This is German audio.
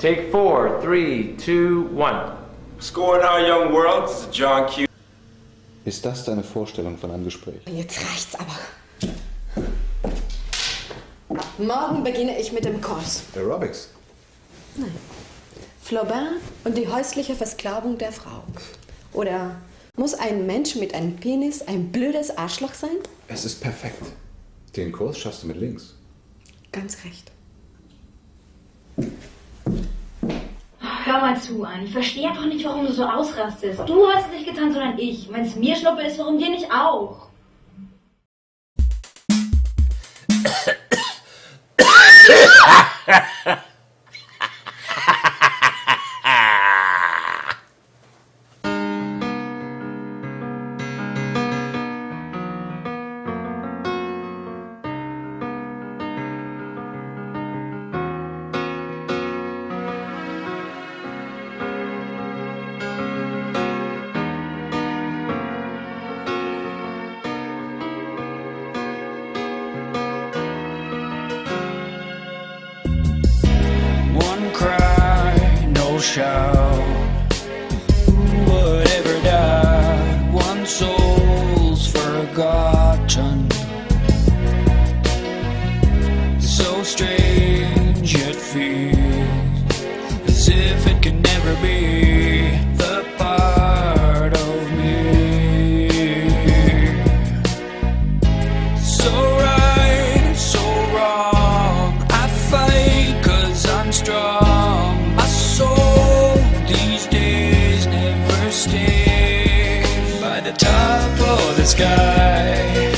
Take four, three, two, one. Scoring our young world, this is John Q. Ist das deine Vorstellung von einem Gespräch? Jetzt reicht's aber. Morgen beginne ich mit dem Kurs. Aerobics. Nein. Flaubert und die häusliche Versklavung der Frau. Oder muss ein Mensch mit einem Penis ein blödes Arschloch sein? Es ist perfekt. Den Kurs schaffst du mit links. Ganz recht. Mal zu, Anni. Ich verstehe einfach nicht, warum du so ausrastest. Du hast es nicht getan, sondern ich. Wenn es mir Schnuppe ist, warum dir nicht auch? Shout. Whatever died, one soul's forgotten. So strange yet feels as if it can never be the part of me. So right, so wrong. I I'm strong. Sky.